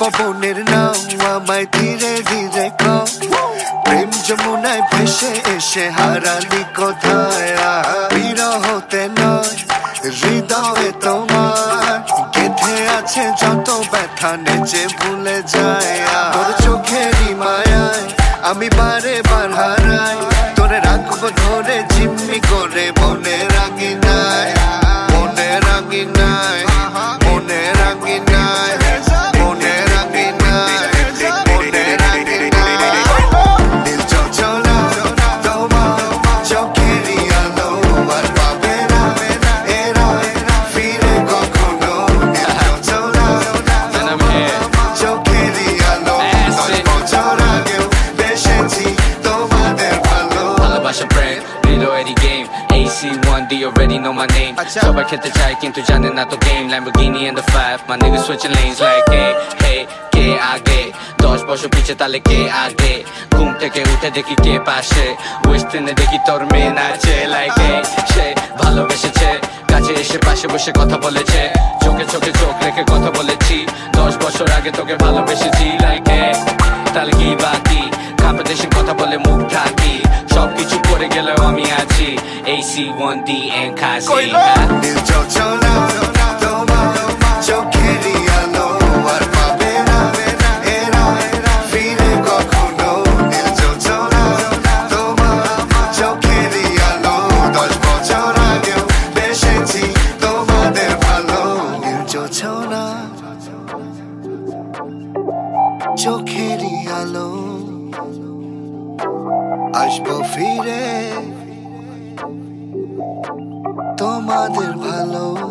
পবনের নাও আমায় ধীরে ধীরে কম প্রেম যমুনায় ভেসে এসে হারালি কোথায়? আছে যত ব্যথা নেচে ভুলে যায় তোর চোখেরই মায়ায় আমি বারে বার হারাই তোরে রাখব ধরে, জিম্মি করে মনে my name. আচ্ছা। সবাই খেতে চায় কিন্তু জানে না তো game Lamborghini and the five. My niggas switching lanes like, hey hey কে আগে দশ বছর পিছে তালে কে আগে ঘুম থেকে উঠে দেখি কে পাশে ওয়েস্টার্নে দেখি তোর মেয়ে নাচে like সে ভালোবেসেছে কাছে এসে পাশে বসে কথা বলেছে চোখে চোখে চোখ রেখে কথা বলেছি দশ বছর আগে তোকে ভালোবেসেছি hey. তাহলে কি বাকি কম্পিটিশন কথা বলে মুখ ঢাকি সবকিছু করে গেলেও AC1D and তোমার চোখেরই আলো চোখেরই আসব ফিরে তোমাদের ভালো